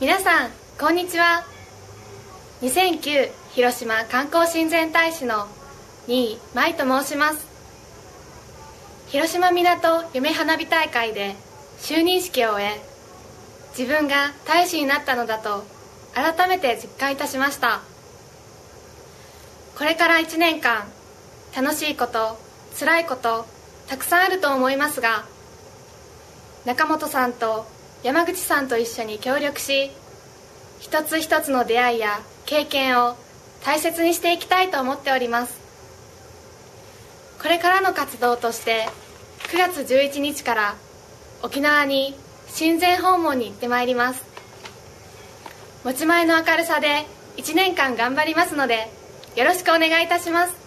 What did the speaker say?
皆さんこんにちは。2009広島観光親善大使の新井舞と申します。広島港夢花火大会で就任式を終え自分が大使になったのだと改めて実感いたしました。これから1年間楽しいこと辛いことたくさんあると思いますが中本さんと山口さんと一緒に協力し一つ一つの出会いや経験を大切にしていきたいと思っております。これからの活動として9月11日から沖縄に親善訪問に行ってまいります。持ち前の明るさで1年間頑張りますのでよろしくお願いいたします。